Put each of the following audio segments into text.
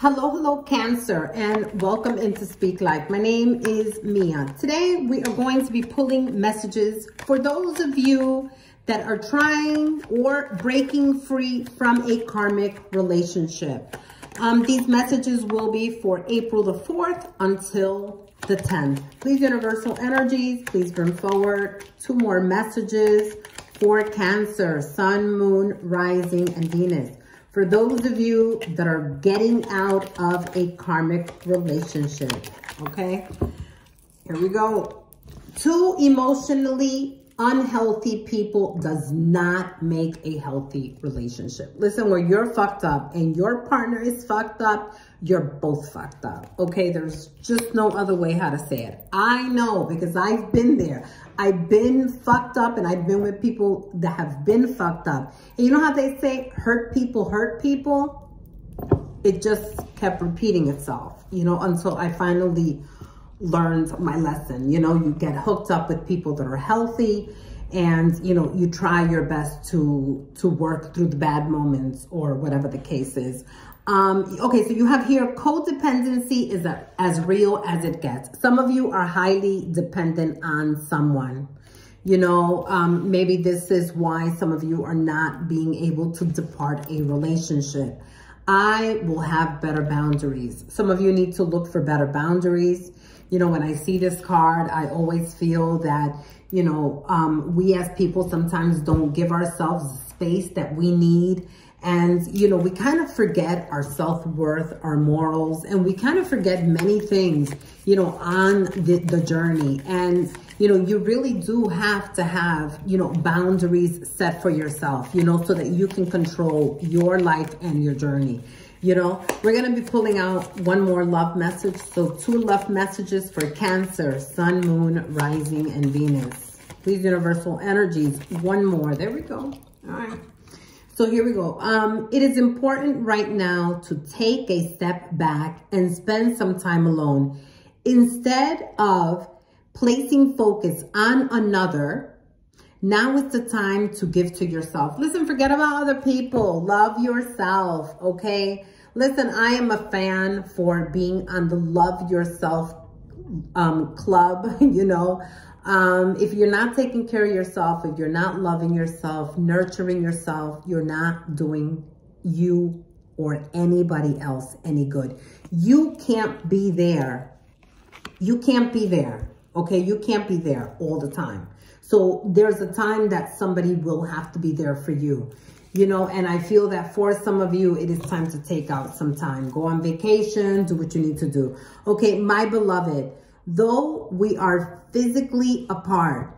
Hello, hello, Cancer, and welcome into Speak Life. My name is Mia. Today, we are going to be pulling messages for those of you that are trying or breaking free from a karmic relationship. Um, these messages will be for April the 4th until the 10th. Please, Universal Energies, please bring forward two more messages for Cancer, Sun, Moon, Rising, and Venus for those of you that are getting out of a karmic relationship, okay? Here we go. Two emotionally unhealthy people does not make a healthy relationship. Listen, where you're fucked up and your partner is fucked up, you're both fucked up. Okay, there's just no other way how to say it. I know because I've been there. I've been fucked up and I've been with people that have been fucked up. And you know how they say hurt people hurt people? It just kept repeating itself, you know, until I finally learned my lesson. You know, you get hooked up with people that are healthy and, you know, you try your best to, to work through the bad moments or whatever the case is. Um, okay, so you have here codependency is a, as real as it gets. Some of you are highly dependent on someone. You know, um, maybe this is why some of you are not being able to depart a relationship. I will have better boundaries. Some of you need to look for better boundaries. You know, when I see this card, I always feel that, you know, um, we as people sometimes don't give ourselves space that we need and, you know, we kind of forget our self-worth, our morals, and we kind of forget many things, you know, on the, the journey. And, you know, you really do have to have, you know, boundaries set for yourself, you know, so that you can control your life and your journey. You know, we're going to be pulling out one more love message. So two love messages for Cancer, Sun, Moon, Rising, and Venus. these Universal Energies. One more. There we go. All right. So here we go. Um, it is important right now to take a step back and spend some time alone. Instead of placing focus on another, now is the time to give to yourself. Listen, forget about other people. Love yourself, okay? Listen, I am a fan for being on the love yourself um, club, you know. Um, if you're not taking care of yourself, if you're not loving yourself, nurturing yourself, you're not doing you or anybody else any good. You can't be there. You can't be there. Okay, you can't be there all the time. So there's a time that somebody will have to be there for you. You know, and I feel that for some of you, it is time to take out some time. Go on vacation, do what you need to do. Okay, my beloved, Though we are physically apart,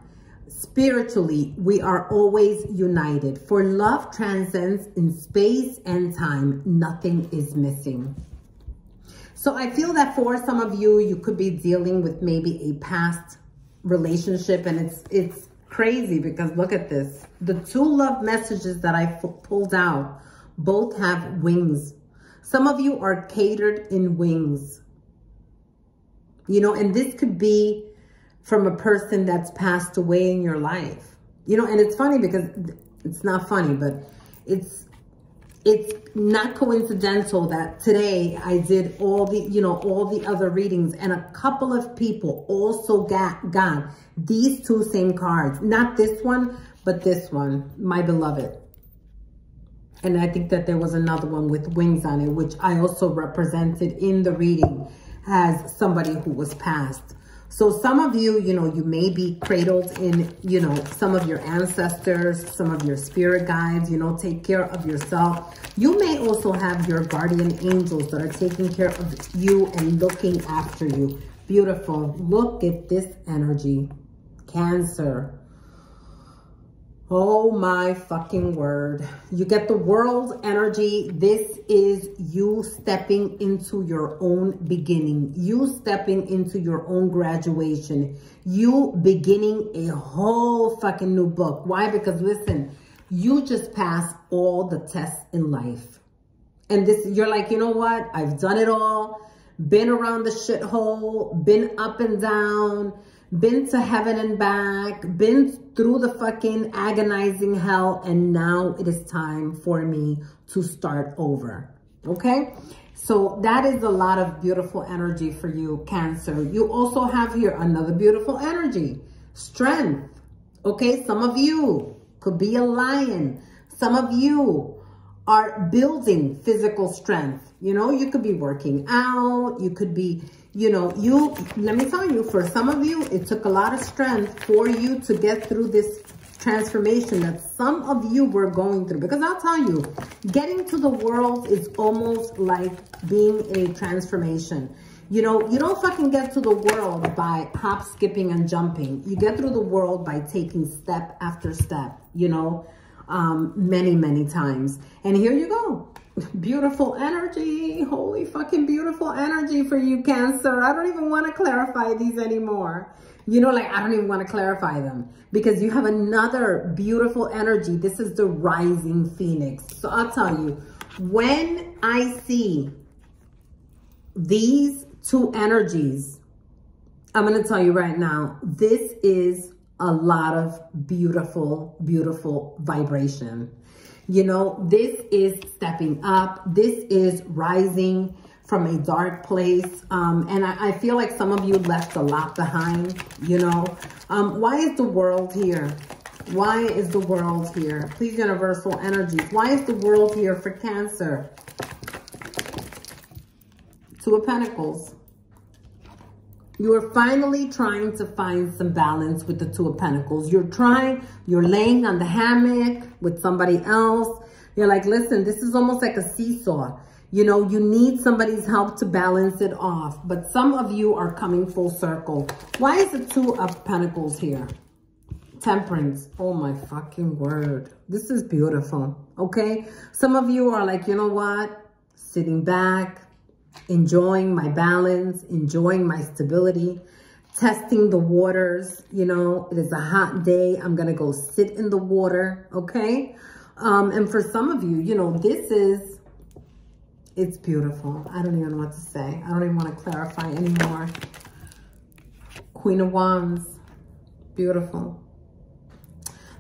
spiritually, we are always united. For love transcends in space and time. Nothing is missing. So I feel that for some of you, you could be dealing with maybe a past relationship and it's it's crazy because look at this. The two love messages that I pulled out both have wings. Some of you are catered in wings you know, and this could be from a person that's passed away in your life. You know, and it's funny because it's not funny, but it's it's not coincidental that today I did all the, you know, all the other readings and a couple of people also got, got these two same cards. Not this one, but this one, my beloved. And I think that there was another one with wings on it, which I also represented in the reading as somebody who was passed. So some of you, you know, you may be cradled in, you know, some of your ancestors, some of your spirit guides, you know, take care of yourself. You may also have your guardian angels that are taking care of you and looking after you. Beautiful. Look at this energy. Cancer. Oh my fucking word. You get the world energy. This is you stepping into your own beginning. You stepping into your own graduation. You beginning a whole fucking new book. Why? Because listen, you just passed all the tests in life. And this, you're like, you know what? I've done it all. Been around the shithole. Been up and down been to heaven and back, been through the fucking agonizing hell, and now it is time for me to start over. Okay? So that is a lot of beautiful energy for you, Cancer. You also have here another beautiful energy, strength. Okay, some of you could be a lion. Some of you are building physical strength. You know, you could be working out. You could be, you know, you, let me tell you, for some of you, it took a lot of strength for you to get through this transformation that some of you were going through. Because I'll tell you, getting to the world is almost like being a transformation. You know, you don't fucking get to the world by hop, skipping, and jumping. You get through the world by taking step after step, you know, um, many, many times. And here you go. Beautiful energy. Holy fucking beautiful energy for you, Cancer. I don't even want to clarify these anymore. You know, like I don't even want to clarify them because you have another beautiful energy. This is the rising phoenix. So I'll tell you, when I see these two energies, I'm going to tell you right now, this is a lot of beautiful, beautiful vibration. You know, this is stepping up. This is rising from a dark place. Um, and I, I, feel like some of you left a lot behind, you know. Um, why is the world here? Why is the world here? Please, universal energies. Why is the world here for Cancer? Two of Pentacles. You are finally trying to find some balance with the Two of Pentacles. You're trying, you're laying on the hammock with somebody else. You're like, listen, this is almost like a seesaw. You know, you need somebody's help to balance it off. But some of you are coming full circle. Why is the Two of Pentacles here? Temperance. Oh my fucking word. This is beautiful. Okay? Some of you are like, you know what? Sitting back, enjoying my balance, enjoying my stability, testing the waters. You know, it is a hot day. I'm going to go sit in the water. Okay? Um, and for some of you, you know, this is, it's beautiful. I don't even know what to say. I don't even want to clarify anymore. Queen of Wands, beautiful.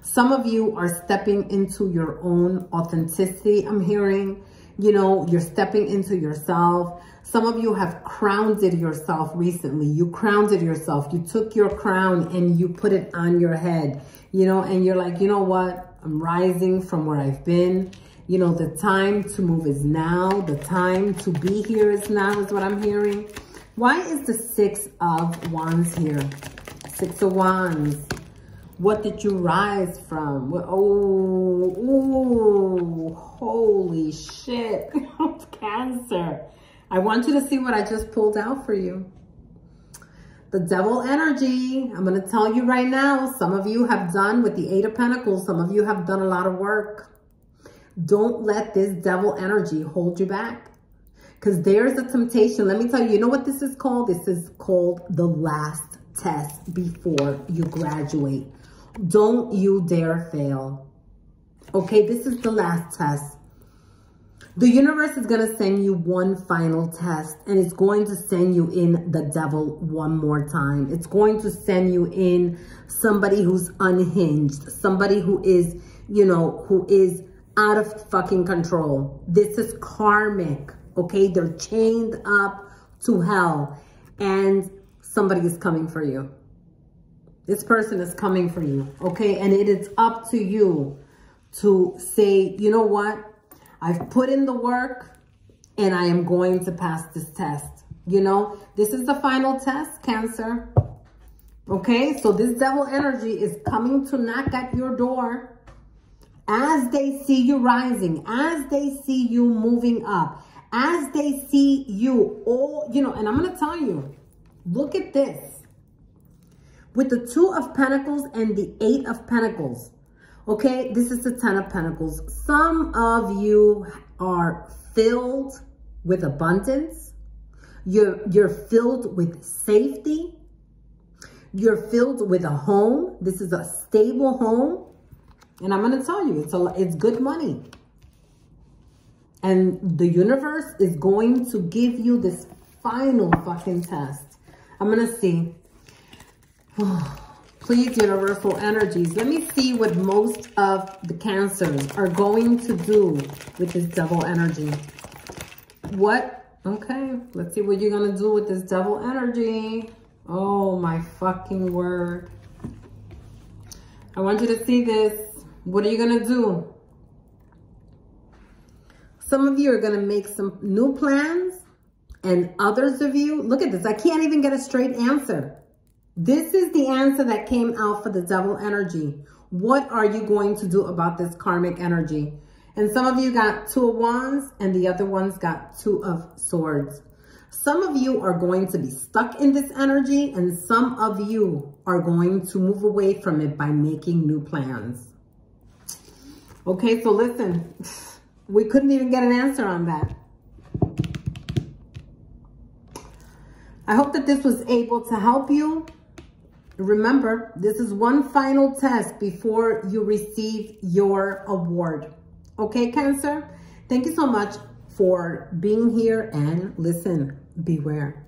Some of you are stepping into your own authenticity, I'm hearing. You know, you're stepping into yourself. Some of you have crowned yourself recently. You crowned yourself. You took your crown and you put it on your head, you know, and you're like, you know what? I'm rising from where I've been. You know, the time to move is now. The time to be here is now is what I'm hearing. Why is the Six of Wands here? Six of Wands. What did you rise from? Oh, oh, holy shit. Cancer. I want you to see what I just pulled out for you. The devil energy. I'm going to tell you right now, some of you have done with the Eight of Pentacles. Some of you have done a lot of work. Don't let this devil energy hold you back. Because there's a temptation. Let me tell you, you know what this is called? This is called the last test before you graduate. Don't you dare fail. Okay, this is the last test. The universe is going to send you one final test and it's going to send you in the devil one more time. It's going to send you in somebody who's unhinged, somebody who is, you know, who is out of fucking control. This is karmic, okay? They're chained up to hell and somebody is coming for you. This person is coming for you, okay? And it is up to you to say, you know what? I've put in the work and I am going to pass this test. You know, this is the final test, Cancer. Okay, so this devil energy is coming to knock at your door as they see you rising, as they see you moving up, as they see you all, you know, and I'm going to tell you, look at this with the two of pentacles and the eight of pentacles. Okay, this is the ten of pentacles. Some of you are filled with abundance. You're, you're filled with safety. You're filled with a home. This is a stable home. And I'm going to tell you, it's, a, it's good money. And the universe is going to give you this final fucking test. I'm going to see Please, universal energies, let me see what most of the cancers are going to do with this devil energy. What Okay, let's see what you're gonna do with this devil energy. Oh my fucking word. I want you to see this. What are you gonna do? Some of you are gonna make some new plans and others of you, look at this. I can't even get a straight answer. This is the answer that came out for the devil energy. What are you going to do about this karmic energy? And some of you got two of wands and the other ones got two of swords. Some of you are going to be stuck in this energy and some of you are going to move away from it by making new plans. Okay, so listen, we couldn't even get an answer on that. I hope that this was able to help you. Remember, this is one final test before you receive your award. Okay, Cancer? Thank you so much for being here and listen, beware.